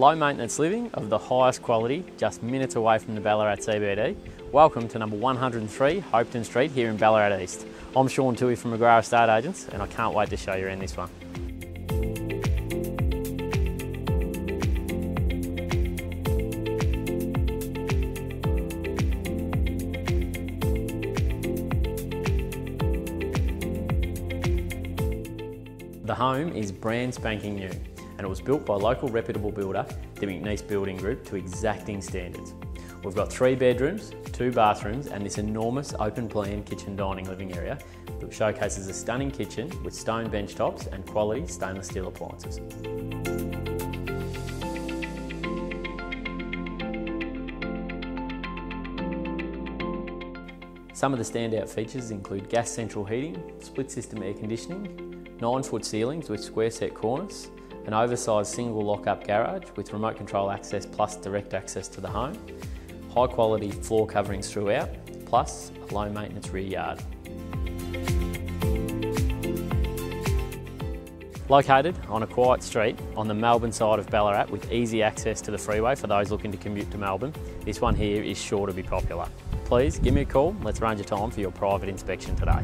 Low maintenance living of the highest quality, just minutes away from the Ballarat CBD. Welcome to number 103 Hopetoun Street here in Ballarat East. I'm Sean Toohey from McGrath Estate Agents and I can't wait to show you around this one. The home is brand spanking new and it was built by local reputable builder, the McNeese Building Group, to exacting standards. We've got three bedrooms, two bathrooms, and this enormous open plan kitchen dining living area that showcases a stunning kitchen with stone bench tops and quality stainless steel appliances. Some of the standout features include gas central heating, split system air conditioning, 9 foot ceilings with square set corners, an oversized single lock-up garage with remote control access plus direct access to the home, high quality floor coverings throughout, plus a low maintenance rear yard. Located on a quiet street on the Melbourne side of Ballarat with easy access to the freeway for those looking to commute to Melbourne, this one here is sure to be popular. Please give me a call, let's arrange a time for your private inspection today.